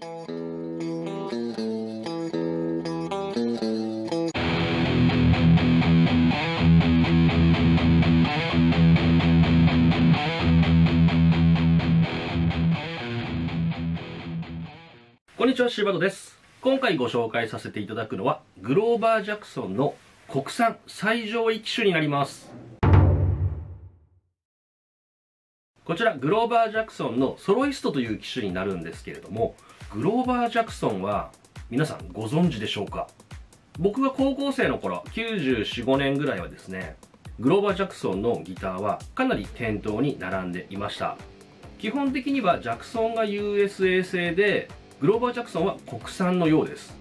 こんにちは、柴戸です。今回ご紹介させていただくのは、グローバージャクソンの国産最上位機種になります。こちら、グローバージャクソンのソロイストという機種になるんですけれども、グローバージャクソンは皆さんご存知でしょうか？僕が高校生の頃、94、5年ぐらいはですね、グローバージャクソンのギターはかなり店頭に並んでいました。基本的にはジャクソンが USA 製で、グローバージャクソンは国産のようです。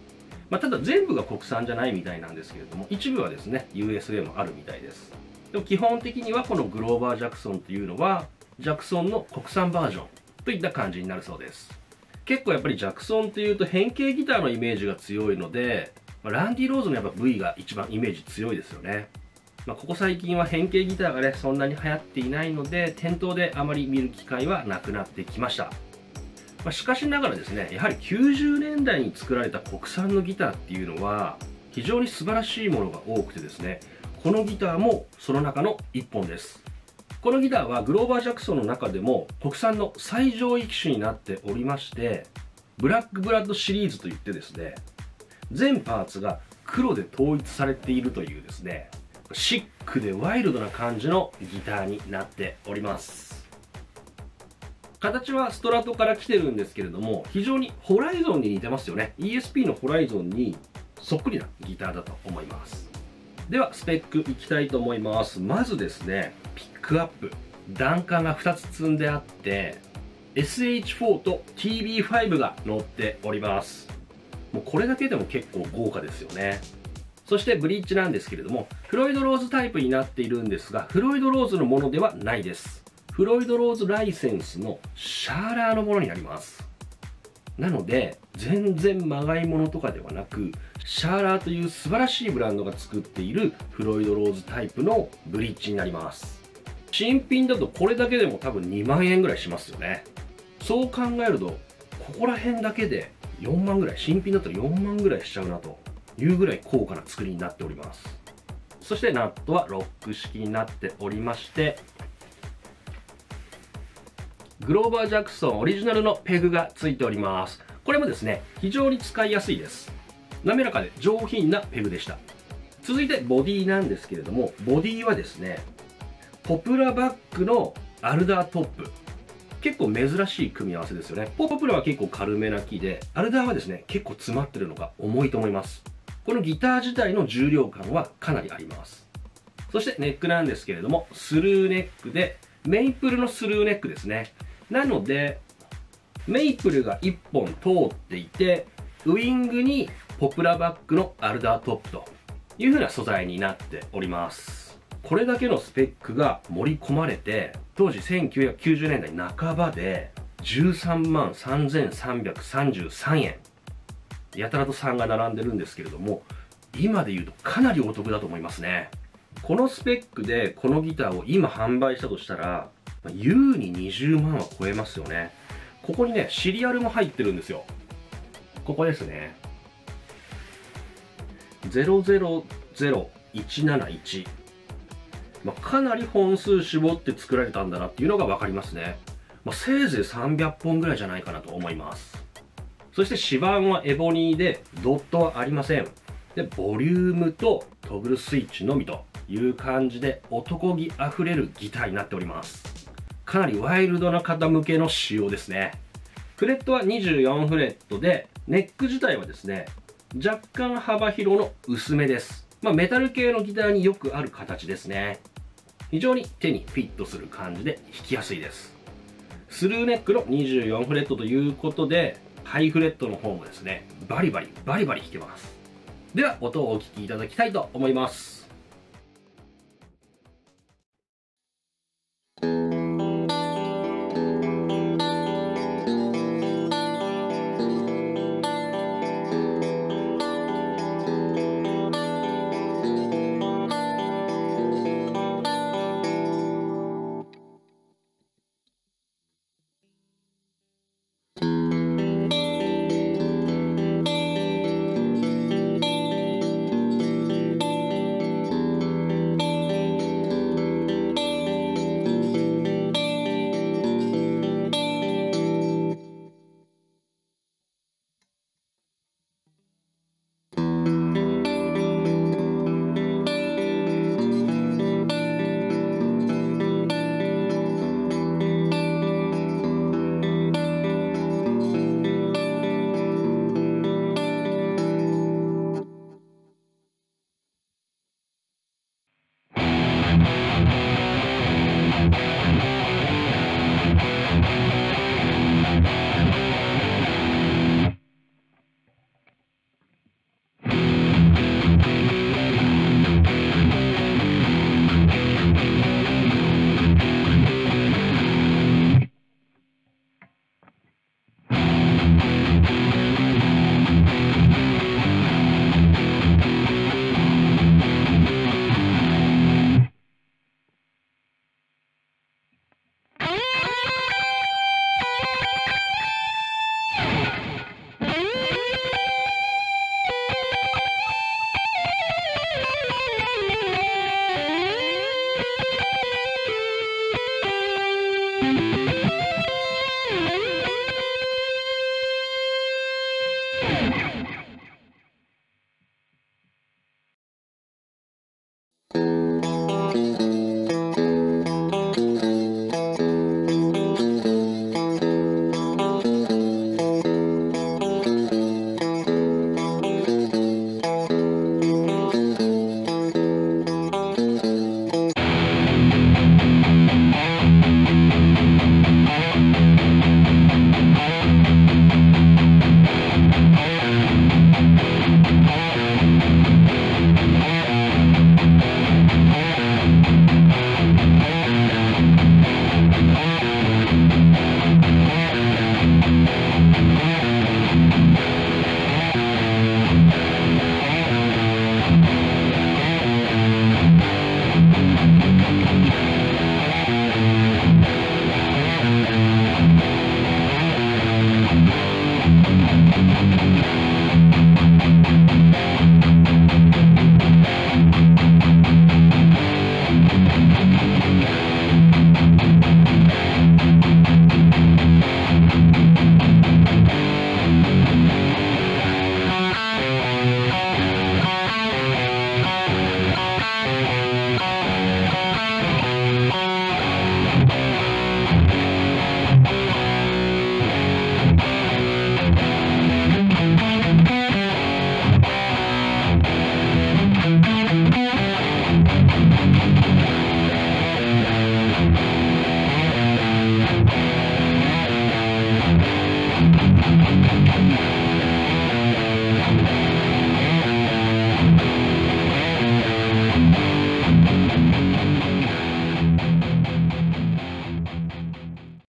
まあ、ただ全部が国産じゃないみたいなんですけれども、一部はですね、USA もあるみたいです。でも基本的にはこのグローバージャクソンというのは、ジャクソンの国産バージョンといった感じになるそうです。結構やっぱりジャクソンというと変形ギターのイメージが強いので、まあランディ・ローズのやっぱ V が一番イメージ強いですよね。まあ、ここ最近は変形ギターがね、そんなに流行っていないので、店頭であまり見る機会はなくなってきました。まあ、しかしながらですね、やはり90年代に作られた国産のギターっていうのは、非常に素晴らしいものが多くてですね、このギターもその中の一本です。このギターはグローバージャクソンの中でも国産の最上位機種になっておりまして、ブラックブラッドシリーズといってですね、全パーツが黒で統一されているというですね、シックでワイルドな感じのギターになっております。形はストラトから来てるんですけれども、非常にホライゾンに似てますよね。ESP のホライゾンにそっくりなギターだと思います。では、スペックいきたいと思います。まずですね、ピックアップ。段階が2つ積んであって、SH4 と TB5 が乗っております。もうこれだけでも結構豪華ですよね。そしてブリッジなんですけれども、フロイドローズタイプになっているんですが、フロイドローズのものではないです。フロイドローズライセンスのシャーラーのものになります。なので、全然まがいものとかではなく、シャーラーという素晴らしいブランドが作っているフロイドローズタイプのブリッジになります。新品だとこれだけでも多分2万円ぐらいしますよね。そう考えると、ここら辺だけで4万ぐらい、新品だったら4万ぐらいしちゃうなというぐらい高価な作りになっております。そしてナットはロック式になっておりまして、グローバージャクソンオリジナルのペグが付いております。これもですね、非常に使いやすいです。滑らかで上品なペグでした。続いてボディなんですけれども、ボディはですね、ポプラバックのアルダートップ。結構珍しい組み合わせですよね。ポポプラは結構軽めな木で、アルダーはですね、結構詰まってるのが重いと思います。このギター自体の重量感はかなりあります。そしてネックなんですけれども、スルーネックで、メイプルのスルーネックですね。なので、メイプルが1本通っていて、ウイングにポプラバックのアルダートップという風な素材になっております。これだけのスペックが盛り込まれて、当時1990年代半ばで13万3333円。やたらと3が並んでるんですけれども、今で言うとかなりお得だと思いますね。このスペックでこのギターを今販売したとしたら、優に20万は超えますよね。ここにね、シリアルも入ってるんですよ。ここですね。000171。まあ、かなり本数絞って作られたんだなっていうのがわかりますね。まあ、せいぜい300本ぐらいじゃないかなと思います。そして指板はエボニーでドットはありません。で、ボリュームとトグルスイッチのみという感じで男気あふれるギターになっております。かなりワイルドな方向けの仕様ですね。フレットは24フレットで、ネック自体はですね、若干幅広の薄めです。まあ、メタル系のギターによくある形ですね。非常に手にフィットする感じで弾きやすいです。スルーネックの24フレットということで、ハイフレットの方もですね、バリバリ、バリバリ弾けます。では、音をお聴きいただきたいと思います。